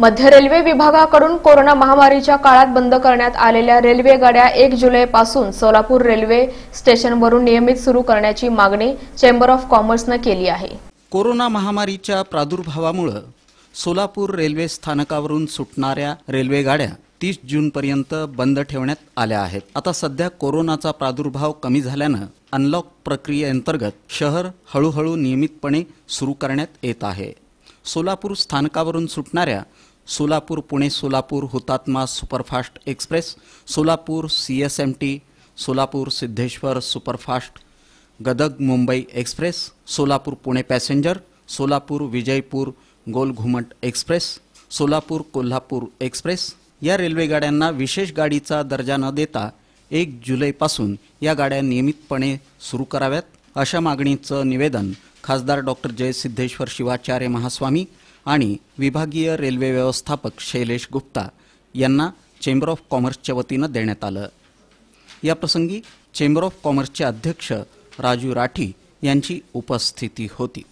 मध्य रेल्वे विभागाकडून कोरोना महामारीच्या काळात बंद करण्यात आलेल्या रेल्वे गाड्या एक जुलैपासून सोलापूर रेल्वे स्टेशनवरून नियमित सुरू करण्याची मागणी चेंबर ऑफ कॉमर्सनं केली आहे. कोरोना महामारीच्या प्रादुर्भावामुळं सोलापूर रेल्वे स्थानकावरून सुटणाऱ्या रेल्वे गाड्या तीस जूनपर्यंत बंद ठेवण्यात आल्या आहेत. आता सध्या कोरोनाचा प्रादुर्भाव कमी झाल्यानं अनलॉक प्रक्रियेअंतर्गत शहर हळूहळू नियमितपणे सुरू करण्यात येत आहे. सोलापूर स्थानकावरून सुटणाऱ्या Solapur Pune Solapur Hutatma superfast express Solapur C S M T Solapur Siddheshwar superfast Gadag Mumbai express Solapur Pune passenger Solapur Vijaypur Golghumat express Solapur Kolhapur express या रेल्वेगाड्यांना विशेष गाडीचा दर्जा न देता एक जुलैपासून या गाड्या नियमितपणे सुरू कराव्यात अशा मागणीचं निवेदन खासदार डॉक्टर जयसिद्धेश्वर शिवाचार्य महास्वामी आणि विभागीय रेल्वे व्यवस्थापक शैलेश गुप्ता यांना चेंबर ऑफ कॉमर्सच्या वतीनं देण्यात आलं. याप्रसंगी चेंबर ऑफ कॉमर्सचे अध्यक्ष राजू राठी यांची उपस्थिती होती.